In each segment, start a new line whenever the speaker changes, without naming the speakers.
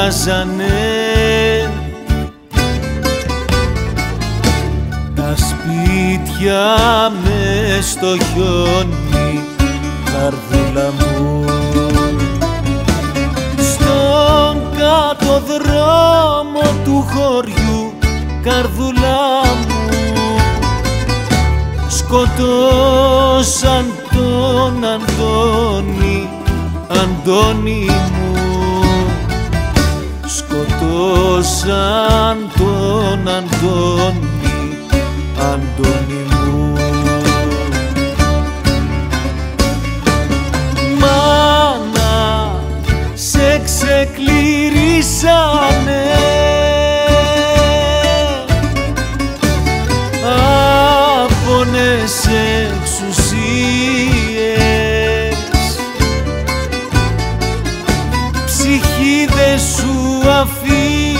αλλάζανε Τα σπίτια μες στο χιόνι καρδούλα μου. Στον κάτω δρόμο του χωριού καρδούλα μου. Σκοτώσαν τον Αντώνη, Αντώνη μου σκοτώσαν τον Αντώνη, Αντώνη μου. Μάνα, σε ξεκληρίσανε. Άπονες εξουσίες. Ψυχή δε σου αφήσανε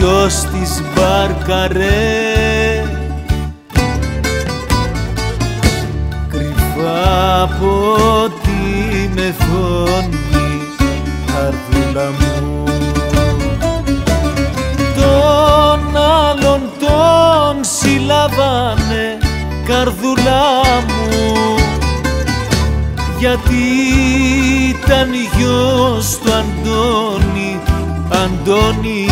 γιος της μπάρκαρε Κρυφά από τη μεθόνη καρδούλα μου. Τον άλλον τον συλλαβάνε καρδούλα μου. Γιατί ήταν γιος του Αντώνη, Αντώνη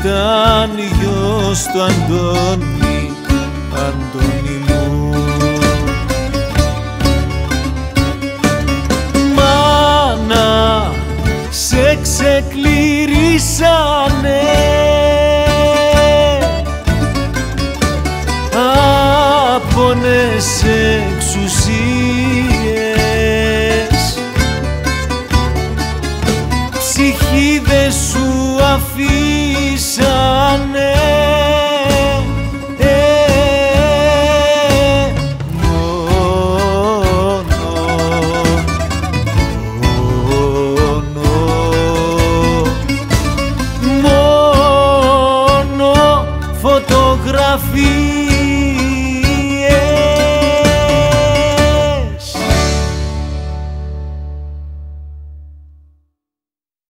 ήταν γιος του Αντώνη, Αντώνη μου. Μάνα, σε ξεκληρίσανε. Άπονες εξουσίες. Ψυχή δε σου αφήσανε ε, μόνο, μόνο, μόνο φωτογραφίες